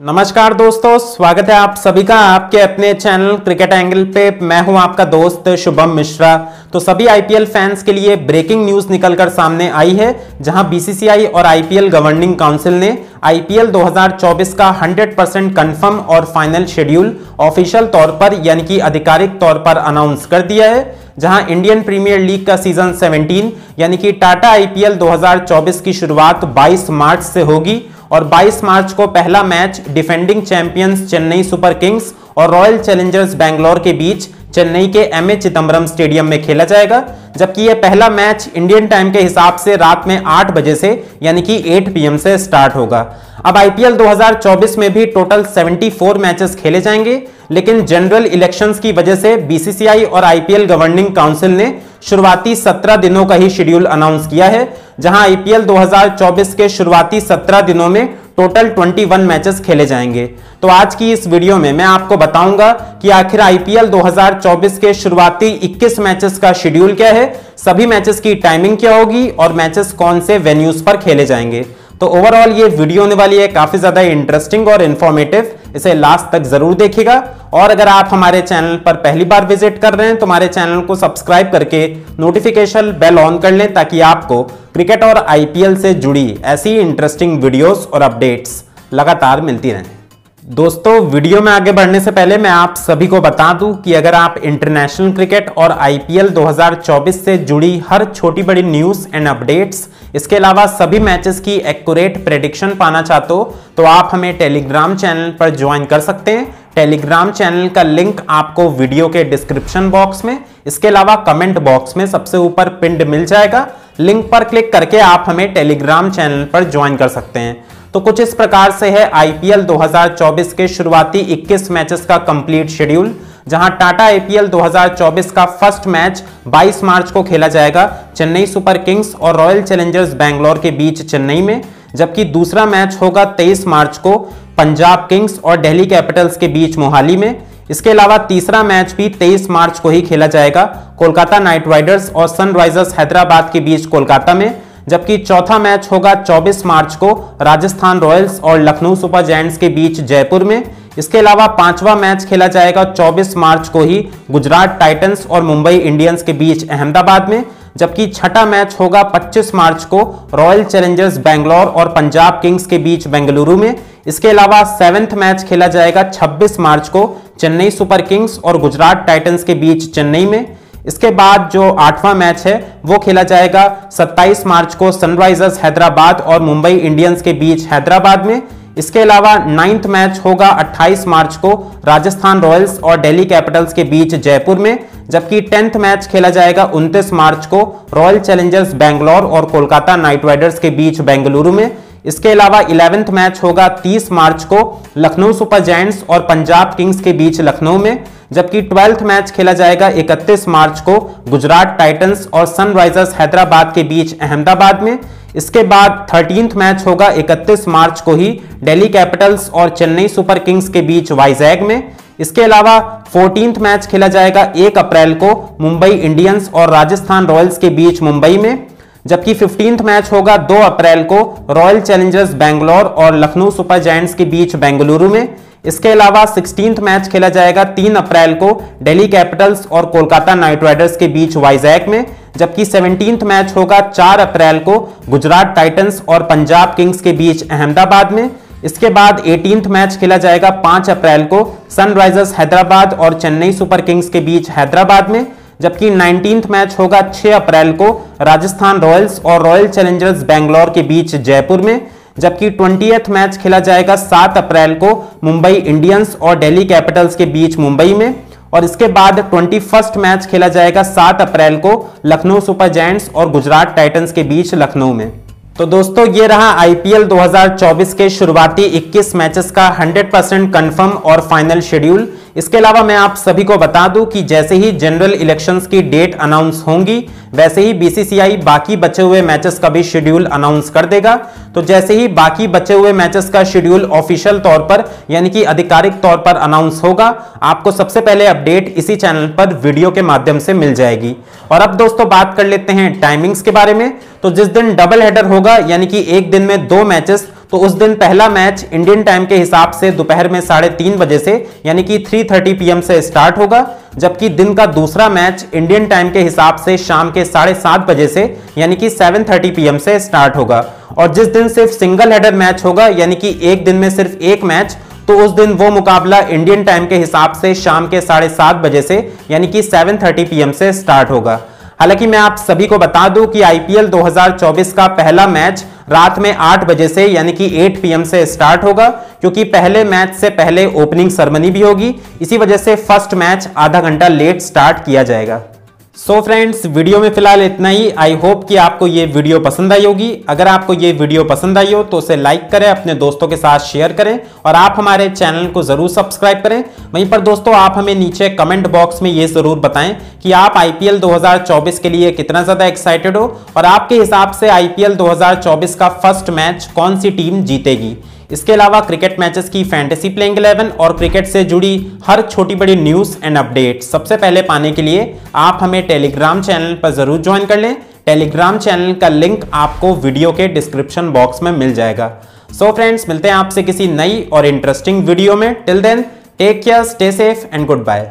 नमस्कार दोस्तों, स्वागत है आप सभी का आपके अपने चैनल क्रिकेट एंगल पे। मैं हूँ आपका दोस्त शुभम मिश्रा। तो सभी आईपीएल फैंस के लिए ब्रेकिंग न्यूज़ निकलकर सामने आई है, जहाँ बीसीसीआई और आईपीएल गवर्निंग काउंसिल ने आईपीएल 2024 का 100 परसेंट कन्फर्म और फाइनल शेड्यूल ऑफिशियल तौर पर, यानी कि आधिकारिक तौर पर अनाउंस कर दिया है, जहाँ इंडियन प्रीमियर लीग का सीज़न 17 यानी कि टाटा आईपीएल 2024 की शुरुआत 22 मार्च से होगी। और 22 मार्च को पहला match defending champions Chennai Super Kings और रॉयल चैलेंजर्स बैंगलोर के बीच चेन्नई के एम ए चिदम्बरम स्टेडियम में खेला जाएगा, जबकि यह पहला मैच इंडियन टाइम के हिसाब से रात में 8 बजे से, यानी कि 8 पीएम से स्टार्ट होगा। अब आईपीएल 2024 में भी टोटल 74 मैचेस खेले जाएँगे, लेकिन जनरल इलेक्शंस की वजह से बीसीसीआई और आईपीएल गवर्निंग काउंसिल ने शुरुआती 17 दिनों का ही शेड्यूल अनाउंस किया है, जहाँ आईपीएल 2024 के शुरुआती 17 दिनों में टोटल 21 मैचेस खेले जाएँगे। तो आज की इस वीडियो में मैं आपको बताऊँगा कि आखिर आईपीएल 2024 के शुरुआती 21 मैचेस का शेड्यूल क्या है, सभी मैचेस की टाइमिंग क्या होगी और मैचेस कौन से वेन्यूज पर खेले जाएँगे। तो ओवरऑल ये वीडियो होने वाली है, काफ़ी ज़्यादा इंटरेस्टिंग और इन्फॉर्मेटिव इसे लास्ट तक ज़रूर देखिएगा। और अगर आप हमारे चैनल पर पहली बार विज़िट कर रहे हैं तो हमारे चैनल को सब्सक्राइब करके नोटिफिकेशन बेल ऑन कर लें, ताकि आपको क्रिकेट और आईपीएल से जुड़ी ऐसी इंटरेस्टिंग वीडियोस और अपडेट्स लगातार मिलती रहें। दोस्तों वीडियो में आगे बढ़ने से पहले मैं आप सभी को बता दूँ कि अगर आप इंटरनेशनल क्रिकेट और आईपीएल 2024 से जुड़ी हर छोटी बड़ी न्यूज़ एंड अपडेट्स इसके अलावा सभी मैचेस की एक्यूरेट प्रेडिक्शन पाना चाहते हो तो आप हमें टेलीग्राम चैनल पर ज्वाइन कर सकते हैं। टेलीग्राम चैनल का लिंक आपको वीडियो के डिस्क्रिप्शन बॉक्स में, इसके अलावा कमेंट बॉक्स में सबसे ऊपर पिंड मिल जाएगा। लिंक पर क्लिक करके आप हमें टेलीग्राम चैनल पर ज्वाइन कर सकते हैं। तो कुछ इस प्रकार से है आईपीएल 2024 के शुरुआती 21 मैचेस का कंप्लीट शेड्यूल जहाँ टाटा आईपीएल 2024 का फ़र्स्ट मैच 22 मार्च को खेला जाएगा। चेन्नई सुपर किंग्स और रॉयल चैलेंजर्स बैंगलोर के बीच चेन्नई में, जबकि दूसरा मैच होगा 23 मार्च को पंजाब किंग्स और दिल्ली कैपिटल्स के बीच मोहाली में। इसके अलावा तीसरा मैच भी 23 मार्च को ही खेला जाएगा कोलकाता नाइट राइडर्स और सनराइजर्स हैदराबाद के बीच कोलकाता में, जबकि चौथा मैच होगा 24 मार्च को राजस्थान रॉयल्स और लखनऊ सुपर जायंट्स के बीच जयपुर में। इसके अलावा पांचवा मैच खेला जाएगा 24 मार्च को ही गुजरात टाइटंस और मुंबई इंडियंस के बीच अहमदाबाद में, जबकि छठा मैच होगा 25 मार्च को रॉयल चैलेंजर्स बैंगलोर और पंजाब किंग्स के बीच बेंगलुरु में। इसके अलावा सेवेंथ मैच खेला जाएगा 26 मार्च को चेन्नई सुपर किंग्स और गुजरात टाइटंस के बीच चेन्नई में। इसके बाद जो आठवां मैच है, वो खेला जाएगा 27 मार्च को सनराइजर्स हैदराबाद और मुंबई इंडियंस के बीच हैदराबाद में। इसके अलावा नाइन्थ मैच होगा 28 मार्च को राजस्थान रॉयल्स और दिल्ली कैपिटल्स के बीच जयपुर में, जबकि टेंथ मैच खेला जाएगा 29 मार्च को रॉयल चैलेंजर्स बैंगलोर और कोलकाता नाइट राइडर्स के बीच बेंगलुरु में। इसके अलावा इलेवेंथ मैच होगा 30 मार्च को लखनऊ सुपर जायंट्स और पंजाब किंग्स के बीच लखनऊ में, जबकि ट्वेल्थ मैच खेला जाएगा 31 मार्च को गुजरात टाइटंस और सनराइजर्स हैदराबाद के बीच अहमदाबाद में। इसके बाद थर्टींथ मैच होगा 31 मार्च को ही दिल्ली कैपिटल्स और चेन्नई सुपर किंग्स के बीच वाइजैग में। इसके अलावा फोर्टींथ मैच खेला जाएगा 1 अप्रैल को मुंबई इंडियंस और राजस्थान रॉयल्स के बीच मुंबई में। जबकि फिफ्टींथ मैच होगा 2 अप्रैल को रॉयल चैलेंजर्स बैंगलोर और लखनऊ सुपर जायंट्स के बीच बेंगलुरु में। इसके अलावा सिक्सटींथ मैच खेला जाएगा 3 अप्रैल को दिल्ली कैपिटल्स और कोलकाता नाइट राइडर्स के बीच वाइजैक में। जबकि सेवनटींथ मैच होगा 4 अप्रैल को गुजरात टाइटंस और पंजाब किंग्स के बीच अहमदाबाद में। इसके बाद एटींथ मैच खेला जाएगा 5 अप्रैल को सनराइजर्स हैदराबाद और चेन्नई सुपर किंग्स के बीच हैदराबाद में, जबकि नाइनटींथ मैच होगा 6 अप्रैल को राजस्थान रॉयल्स और रॉयल चैलेंजर्स बैंगलोर के बीच जयपुर में, जबकि ट्वेंटी मैच खेला जाएगा 7 अप्रैल को मुंबई इंडियंस और दिल्ली कैपिटल्स के बीच मुंबई में। और इसके बाद ट्वेंटी फ़र्स्ट मैच खेला जाएगा 7 अप्रैल को, लखनऊ सुपर जैंट्स और गुजरात टाइटंस के बीच लखनऊ में। तो दोस्तों, ये रहा आईपीएल 2024 के शुरुआती 21 मैचेस का 100 परसेंट कन्फर्म और फाइनल शेड्यूल। इसके अलावा मैं आप सभी को बता दूँ कि जैसे ही जनरल इलेक्शंस की डेट अनाउंस होंगी, वैसे ही बीसीसीआई बाकी बचे हुए मैचेस का भी शेड्यूल अनाउंस कर देगा। तो जैसे ही बाकी बचे हुए मैचेस का शेड्यूल ऑफिशियल तौर पर, यानी कि आधिकारिक तौर पर अनाउंस होगा, आपको सबसे पहले अपडेट इसी चैनल पर वीडियो के माध्यम से मिल जाएगी। और अब दोस्तों बात कर लेते हैं टाइमिंग्स के बारे में। तो जिस दिन डबल हेडर होगा, यानी कि एक दिन में दो मैचेस तो उस दिन पहला मैच इंडियन टाइम के हिसाब से दोपहर में साढ़े तीन बजे से, यानी कि 3:30 पीएम से स्टार्ट होगा, जबकि दिन का दूसरा मैच इंडियन टाइम के हिसाब से शाम के साढ़े सात बजे से, यानी कि 7:30 पीएम से स्टार्ट होगा। और जिस दिन सिर्फ़ सिंगल हेडर मैच होगा, यानी कि एक दिन में सिर्फ़ एक मैच तो उस दिन वो मुकाबला इंडियन टाइम के हिसाब से शाम के साढ़े सात बजे से, यानी कि 7:30 पीएम से स्टार्ट होगा। हालाँकि मैं आप सभी को बता दूँ कि आईपीएल 2024 का पहला मैच रात में आठ बजे से, यानी कि एट पीएम से स्टार्ट होगा, क्योंकि पहले मैच से पहले ओपनिंग सेरेमनी भी होगी। इसी वजह से फ़र्स्ट मैच आधा घंटा लेट स्टार्ट किया जाएगा। सो so फ्रेंड्स वीडियो में फ़िलहाल इतना ही। आई होप कि आपको ये वीडियो पसंद आई होगी। अगर आपको ये वीडियो पसंद आई हो तो उसे लाइक करें, अपने दोस्तों के साथ शेयर करें और आप हमारे चैनल को ज़रूर सब्सक्राइब करें। वहीं पर दोस्तों, आप हमें नीचे कमेंट बॉक्स में ये ज़रूर बताएँ कि आप आईपीएल 2024 के लिए कितना ज़्यादा एक्साइटेड हो और आपके हिसाब से आईपीएल 2024 का फ़र्स्ट मैच कौन सी टीम जीतेगी। इसके अलावा क्रिकेट मैचेस की फैंटेसी प्लेइंग 11 और क्रिकेट से जुड़ी हर छोटी बड़ी न्यूज़ एंड अपडेट सबसे पहले पाने के लिए आप हमें टेलीग्राम चैनल पर ज़रूर ज्वाइन कर लें। टेलीग्राम चैनल का लिंक आपको वीडियो के डिस्क्रिप्शन बॉक्स में मिल जाएगा। सो so फ्रेंड्स मिलते हैं आपसे किसी नई और इंटरेस्टिंग वीडियो में। Till then take care stay safe and good bye